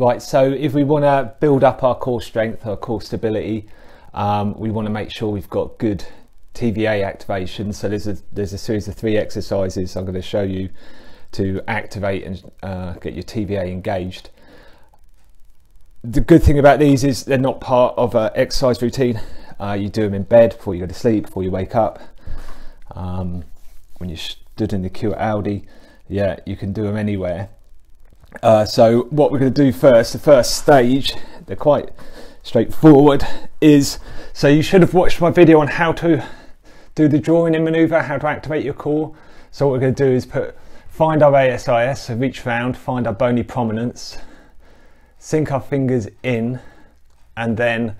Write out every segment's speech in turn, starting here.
Right, so if we want to build up our core strength, our core stability, um, we want to make sure we've got good TVA activation. So there's a, there's a series of three exercises I'm going to show you to activate and uh, get your TVA engaged. The good thing about these is they're not part of an exercise routine. Uh, you do them in bed before you go to sleep, before you wake up. Um, when you stood in the queue at Aldi, yeah, you can do them anywhere. Uh, so what we're going to do first, the first stage, they're quite straightforward, is so you should have watched my video on how to do the drawing in maneuver, how to activate your core. So what we're going to do is put find our ASIS, so reach round, find our bony prominence, sink our fingers in, and then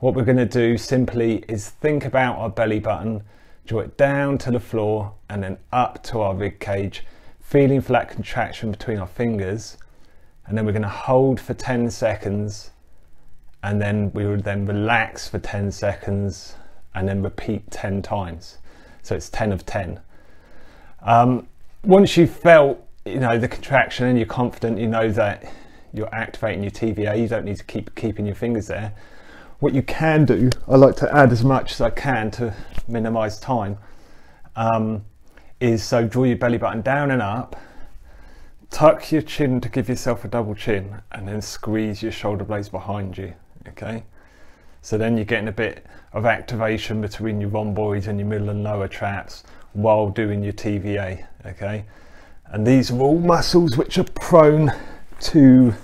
what we're going to do simply is think about our belly button, draw it down to the floor and then up to our rib cage feeling for that contraction between our fingers and then we're going to hold for 10 seconds and then we would then relax for 10 seconds and then repeat 10 times. So it's 10 of 10 um, once you've felt you know the contraction and you're confident you know that you're activating your TVA you don't need to keep keeping your fingers there. What you can do I like to add as much as I can to minimize time. Um, is so draw your belly button down and up, tuck your chin to give yourself a double chin, and then squeeze your shoulder blades behind you. Okay, so then you're getting a bit of activation between your rhomboids and your middle and lower traps while doing your TVA. Okay, and these are all muscles which are prone to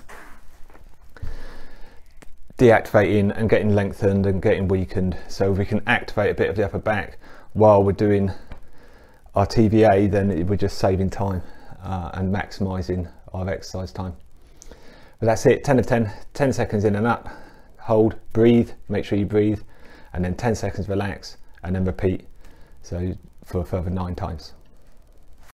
deactivating and getting lengthened and getting weakened so we can activate a bit of the upper back while we're doing our TVA, then we're just saving time uh, and maximizing our exercise time. But that's it, 10 of 10, 10 seconds in and up, hold, breathe, make sure you breathe, and then 10 seconds relax, and then repeat. So for a further nine times.